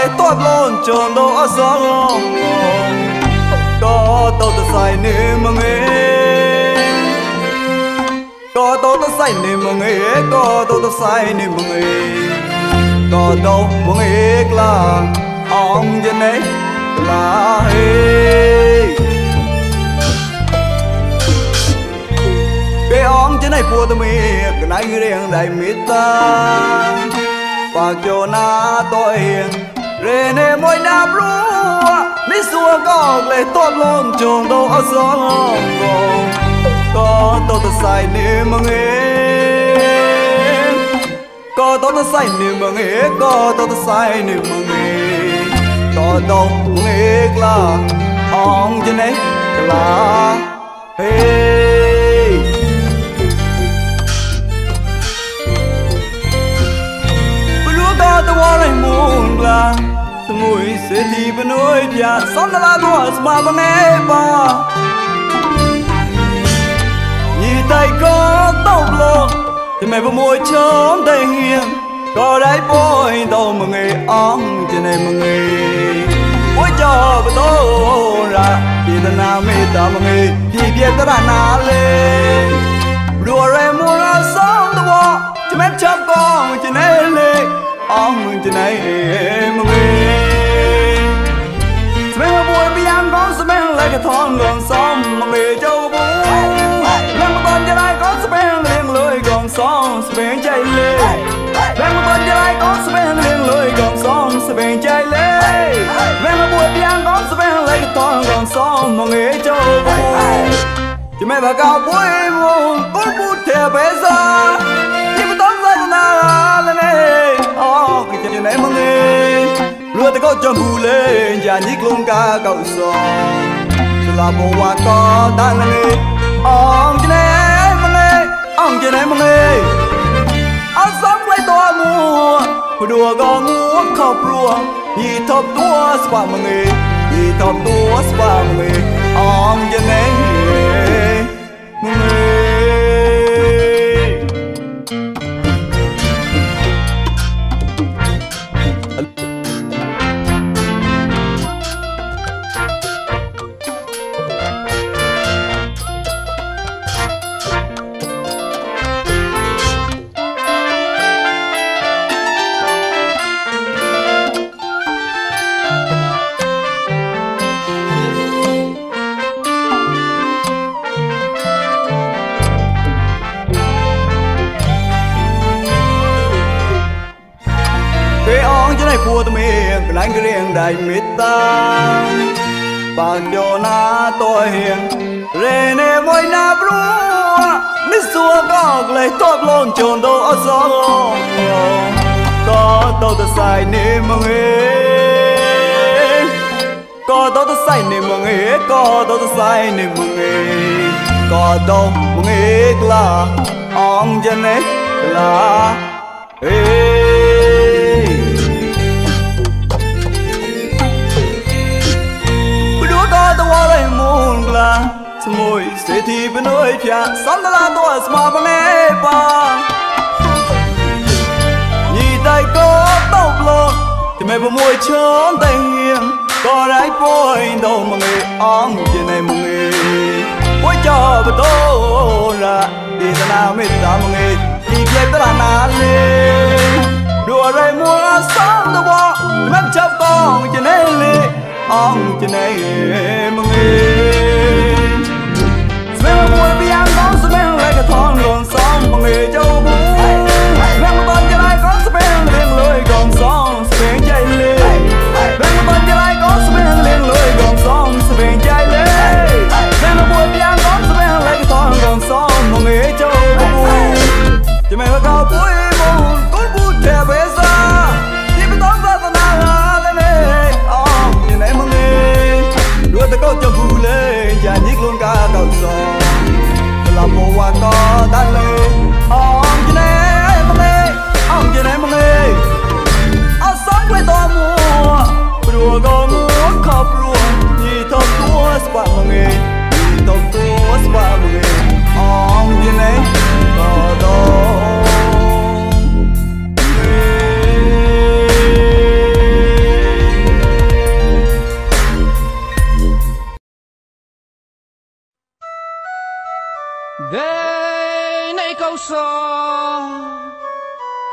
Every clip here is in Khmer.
រក៏ក្លែតតលូនជន់ដោអសងក៏ទៅទៅសៃនេះមងេក៏ទៅទៅសៃនេះមងេក៏ទៅទៅសៃនេះមងេក៏ទៅមងេក្លាអងចេញក្លាហេណៃពួតមីកណៃរៀងដៃមេត្តាបាចោណាតអៀង រេនេមួយណាព្រួនេះសួរក៏ក្លេតតលំជងដោអសងងក៏តតសៃនេះមងេក៏តតសៃនេះមងេក៏តតសៃនេះមងេក៏តមងេក្លាអងចនេះក្លាហេ bnuja sonla nos ma baneba ni tai ko tau lo te me bu moi chom te hian ko dai boy do ma nge ong te ne ma nge bo jo ba do ra ti da na me ta ma nge ti bie ta ra na le ru re mo ra som do wa te me chom ko te ne le ong te ne ma nge លេខធំងងសំមកលេយោបងលំបានចរាយកូនស្បែងរៀងលួយកងសំស្បែងចៃលេលំបានចរាយកូនស្បែងរៀងលួយកងសំស្បែងចៃលេវេមកបួទៀងកូនស្បែងលេខធំងងសំមកលេយោបងជាមេបកោបុយមកគូពូទេបេសាជាមិនតំសាណាលនេអូគេជាណែមកលេលួតកោចំហ៊ូលេយ៉ាញីក្លងកាកោសង ឆ្លាប់វងវ៉ាកដល់លីអងជេមងេអងជេមងេអត់សំក្លែតមួព្រដួកងួខោព្រោះយីតបតួស្វាមងេយីតបតួស្វាមងេអងជេមងេ ដៃមេត្តាបានយោណាតួហៀងរេនេមួយណាព្រួនេះសួរក៏ក្លែងតបលងជូនដោអសងក៏តទៅសៃនេះមងេក៏តទៅសៃនេះមងេក៏តទៅសៃនេះមងេក៏តមងេក្លាអងចនេក្លាអេ ជីវនួយភ័ក្រ សន្តានទោះស្មោះមនេបង ញីដៃកោតោកលោក ទីមេ៦ឈោមតែងៀង ក៏ដៃពួយដូវមងេ អងជានៃមងេ ពួយចោបតោរា ទីសនាមេតាមងេ ទីភេបតាណាលេ ដួររៃមួអសងតវោ ទីមេចាប់បងជានៃលេ អងជានៃមងេ ស្នេហ៍មួយវាងកូនស្នេហ៍លេខធំកូនសំបងឯចូល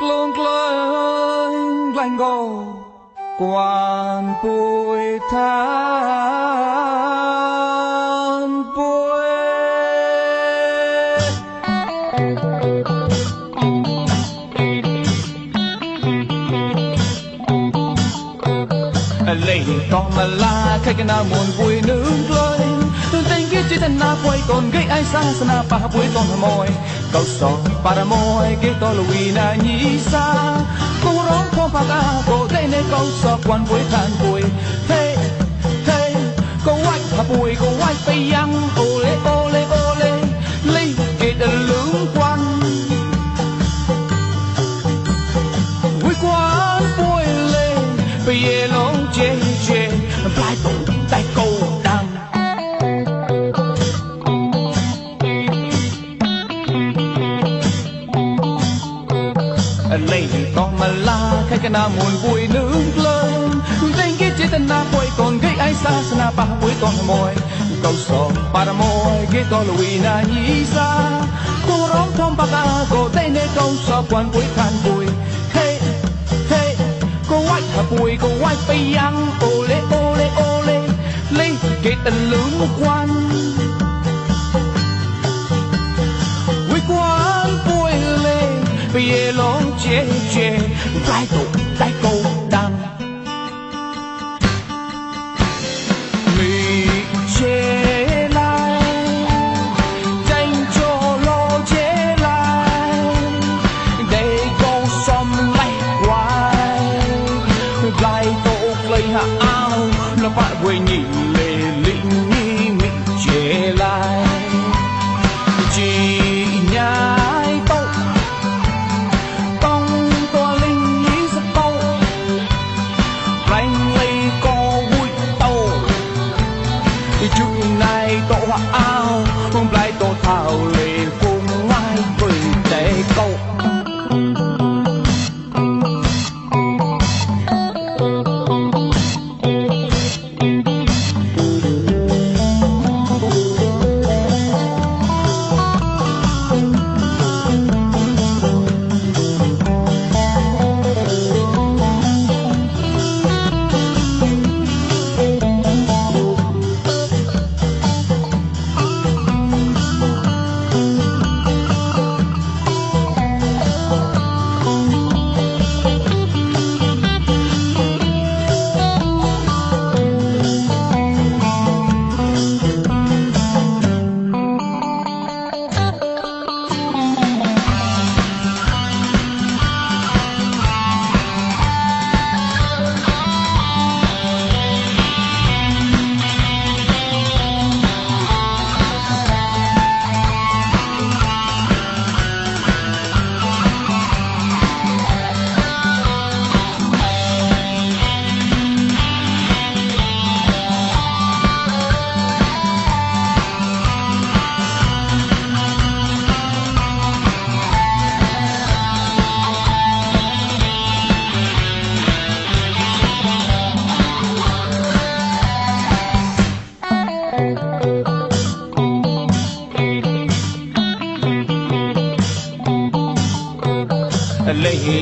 klong klong lang go. Quan bụi than bụi. Lấy con mà la khách nào muốn vui nướng chỉ tên na quay còn gây ai sang na pa buổi con mồi câu sọ para mồi gây to lùi na nhí xa. Cô rong phong pa ta cô đây nơi câu sọ quan buổi than buổi hey hey cô quay pa buổi cô quay bay yang ô lê ô lê ô lê ly kê đơn lưỡng quan. Buổi quan buổi lê bây giờ long chê chê. ឡាខែកណាមួយពួយនឹងលើតែងគេចេតនាពួយកូនគេឯសាសនាប៉ះពួយកូនមួយកោសប៉ារមួយគេតលវីណាញីសាគូរងធំបកាកូតែនេកោសគួនពួយខានពួយហេហេកូវាច់ថាពួយកូវាច់ពី យ៉ាង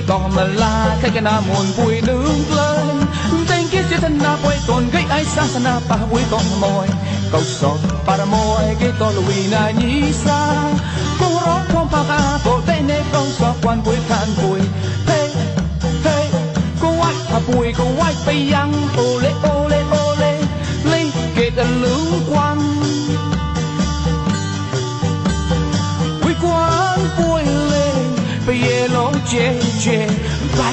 លេក៏មឡាខេកណាមុនពួយនឹងក្លែងតែងគេចេតនាពួយកូនគេឯសាសនាប៉ះពួយកូនមួយកោសប៉ារមួយគេតលវីណាញីសាគូរងខំប៉ាកាពោតែនេកោសគួនពួយខានពួយហេ 解决摆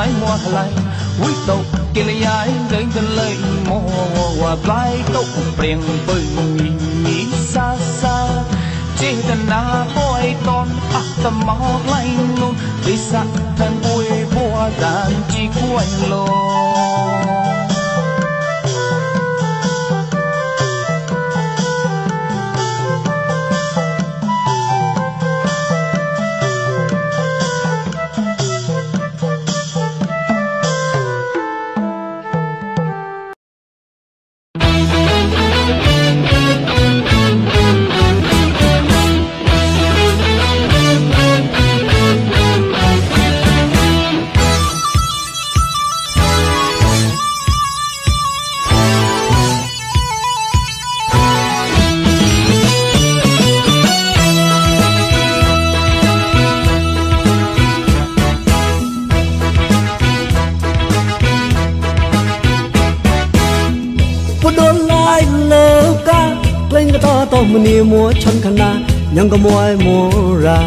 ឡៃមួឡៃវិតោគិលយាយលេងទៅលេងមកវ៉ាប្លៃតុព្រៀងពឹងមីសាសាចេតនាហួយតនអត់តមកឡៃនោះវិសាថាមួយបួដានជីគួយលោ នីមួឆនខណាញងកមួយមួរា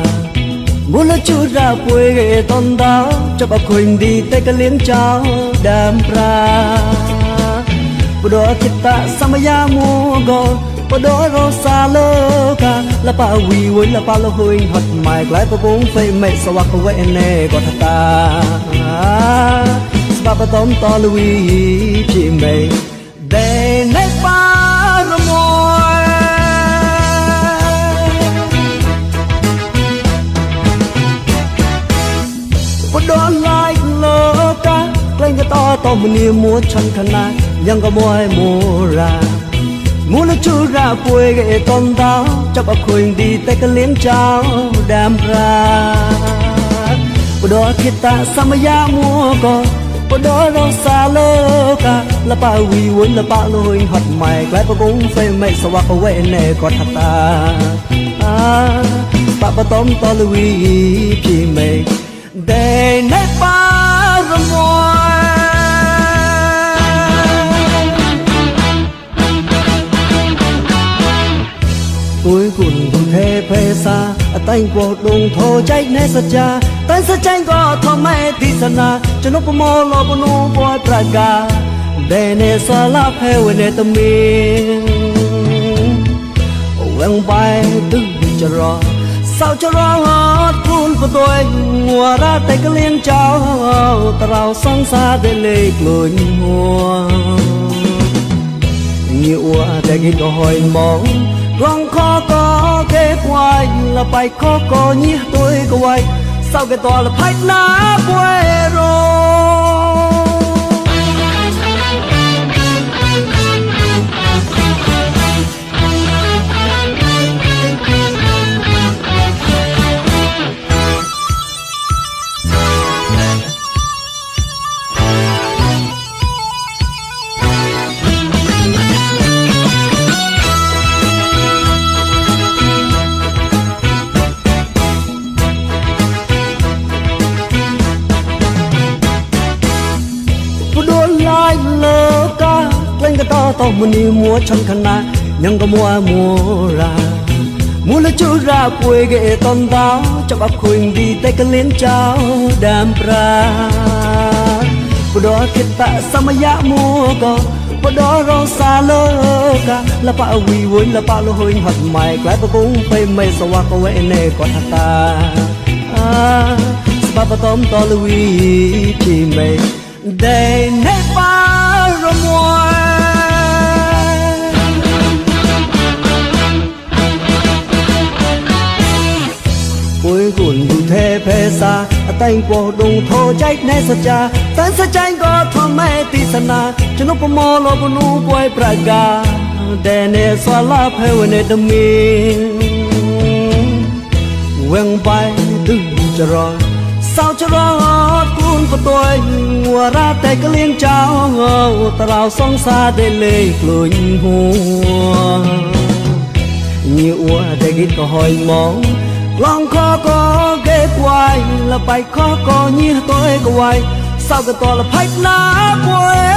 មូលជូរាពួយគេតនដាចាប់អគុញឌីតែកលៀងចោដាមប្រាបដគិតសមយាមួកោបដរសាលោកាលបវីវលបលហុយហត់ម៉ៃក្លាយពពងហ្តតមនីមួឆនខណាយ៉ាងក៏មួយមួរាមូលជូរាពួយគេតនតោចាប់អខុញឌីតែកលៀងចោដាមប្រាបដគិតសមយាមួក៏បដរសាលោកាលបវីវលបលុយហត់ម៉ៃក្លែបកងហ្វេមិនសវកវេណេក៏ថាតាអាបបតំតលវីភីមេ để nét ba xa tay cuộc đùng thô cháy nét sa cha tay sa tranh có thọ mẹ tí sa na cho nó mô lo bô nu bôi praga để nè sa la phê quê nè tâm miên quen bay tức cho rồi sao cho ra hết cuốn của tôi mùa ra tay cái liên trao tao sang xa để lê lùi mùa nhiều tay cái đòi mong rong khó có cái quay là bài khó có nhỉ tôi quay sao cái to là phách lá quê rồi តមនីមួឆនខណាញងកមួមួរាមូលជូរាពួយគេតនតាចាប់អខុញឌីតែកលៀនចោដាមប្រាបដគិតសមយៈមួកបដរសាលោកាលបវីវុញលបលហុញហត់ម៉ៃក្លែបកងបេមេសវកវេណេកថាតាអាស្បបតំតលវីពីមេដេនេ សាអតែងពោដងធោចែកណែសចាតែសចាញ់ក៏ធម្មេទិសនាជំនុបមលបនុពួយប្រកាតែនេសលាភេវនេតមីវងបាយទឹចរសោចរត់គូនបតួយងរ៉ាតែក្លៀងចោត្រោសងសាទេលេក្លុញហួញីអួតែគិតក៏ហយមក lòng khó có ghế quay là bài khó có như tôi quay sao cái to là phách lá quê rồi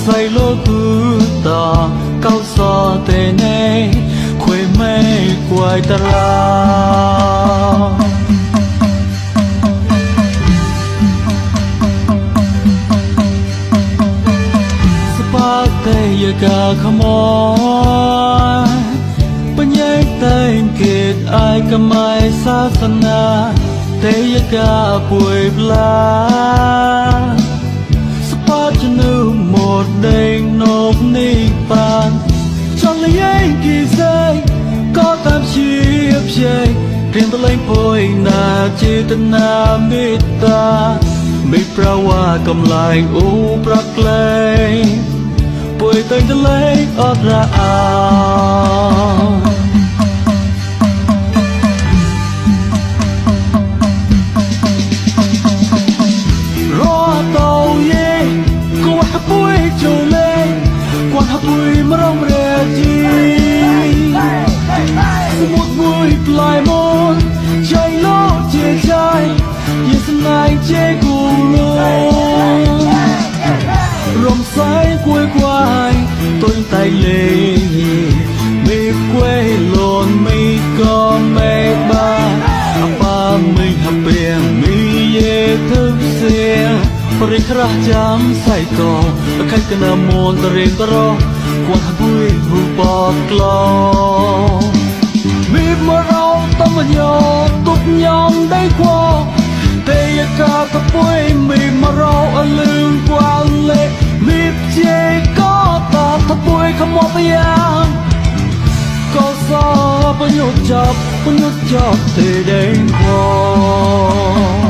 អាតសៃលោកគឺតកោសតេណេខ្វេមេគួយតារាយកាខ្មោបញ្ញាតែងគិតអាយកមៃសាសនាទេយកាពួយប្លាស្បាជនុ មកដេងនប់នេះបានចង់លៀងគីសេក៏តាមជាផ្សេងរៀនតលេងពួយណាចេតនាមេត្តាមិនប្រវាកំឡែងអូប្រក្លែងពួយទៅទលេងអត់រអា មេគួយលនមីក៏មេបាអបាមីហព្រៀងមីយេទៅសៀព្រៃក្រាស់ចាំសៃកោខៃកណាមនតរៀងតរគួនបុយហូបក្លោមីមរោតំញោទុកញងដៃគួទេយកាតពុយមីមរោអលឿងគួលេមីបជាក៏ តតពុយខមបយ៉ាងក៏សបញុចាប់បញុចាប់ទេដេងខោកា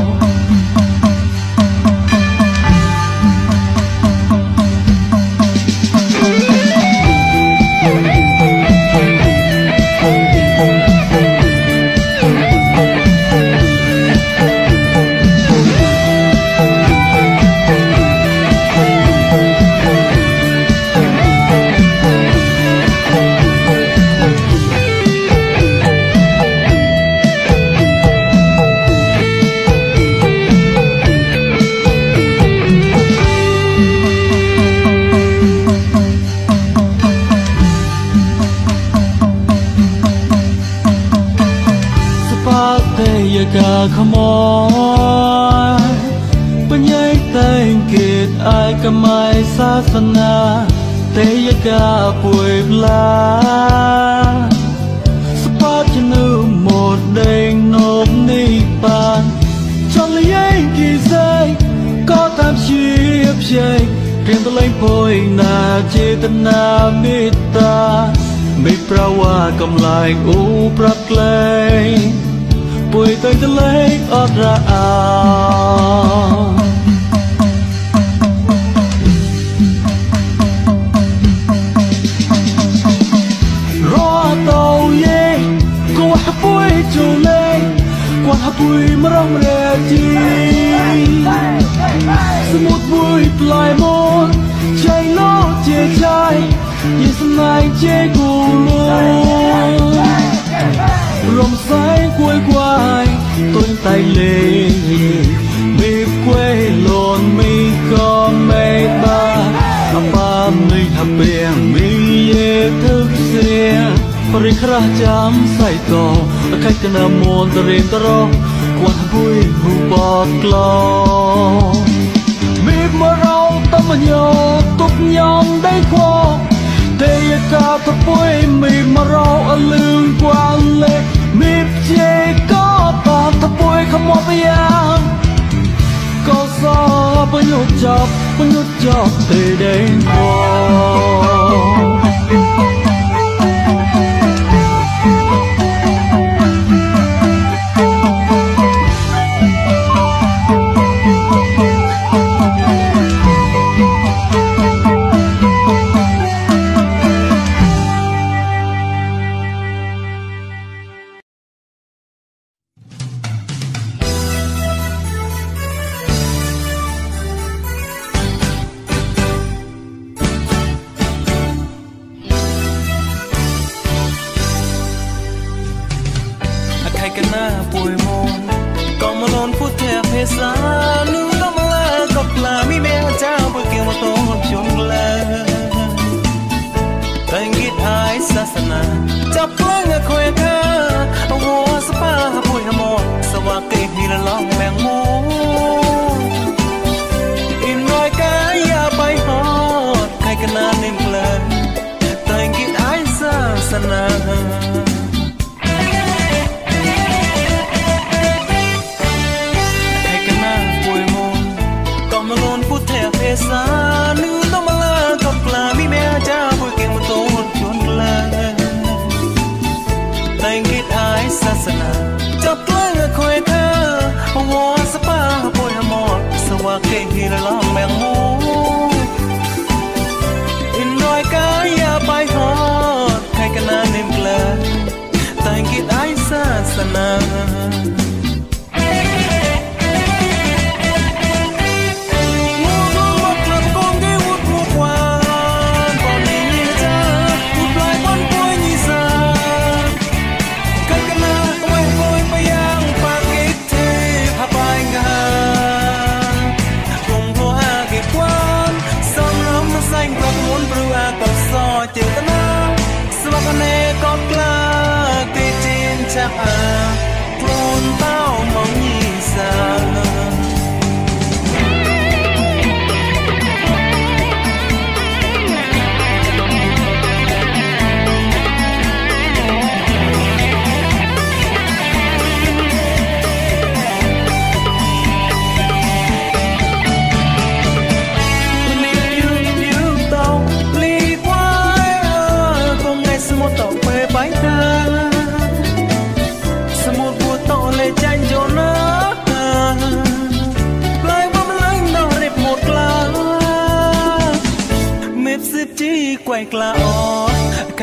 ខ្មោបញ្ញាតែងគិតអាយកមៃសាសនាទេយកាពួយប្លាស្បាជនុមកដេងនំនេះបានចង់លៀងគីសេក៏តាមជាផ្សេងរៀងតលេងពួយណាចេតនាមេត្តាមិនប្រវាកំឡែងអូប្រាប់ក្លែង ពួយទៅទលេងអត់រអារត់តោយេគួហពួយជូលេគួហពួយមរងរេជីสมุดบุยปลายมนใจโลเจใจยิ่งสลายเจกู យទុយតៃលេមេគួយលនមីក៏មេបាអបាមីហព្រៀងមីយេទឹកស្រៀងព្រៃក្រាស់ចាំសៃតអកៃកណាមនតរៀងតរគួនបុយហូបតក្លោមីមរោតំញោទុកញងដៃខោទេយកាតពុយមីមរោអលឿងគួនលេមីបជាក៏តតពួយខ មបយ៉ាងក៏សបញុចាប់បញុចាប់ទេដេងគោว่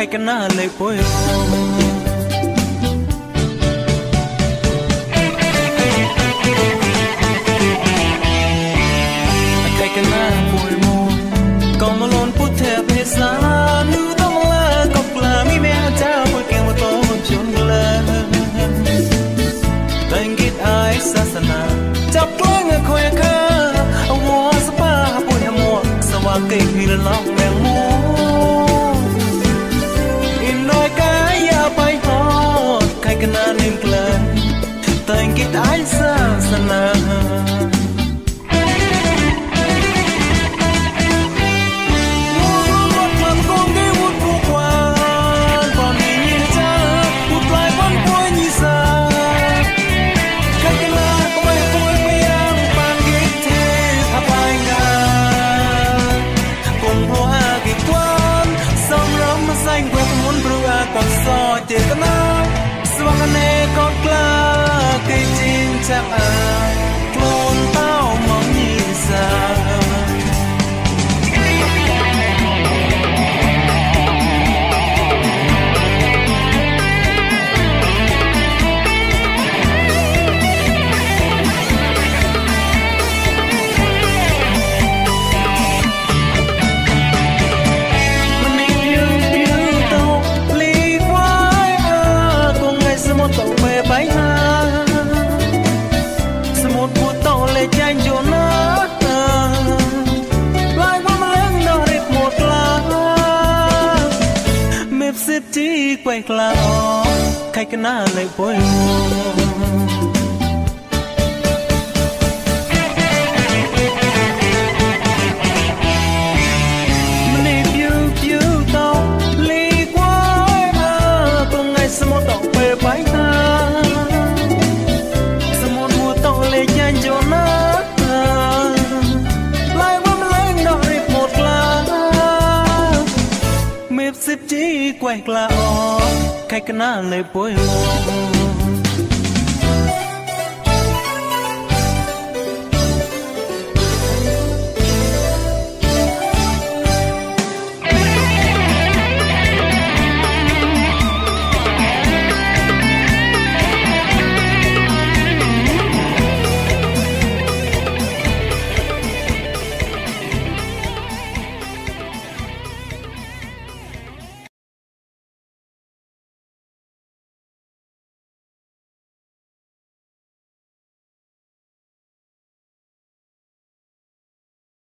ខៃកណាលេពុយខៃកណាពុយមកកុំលនពុទ្ធេភាសានូតំឡាកុកក្លាមីមែចាពុយកែមតោជុនឡាតែងគិតអាយសាសនាចាប់ក្លែងខយខាអវសបាពុយមកសវាកេពីរឡង សា មេបសិបជីក្វែងក្លាអខៃកណាលេពុយមក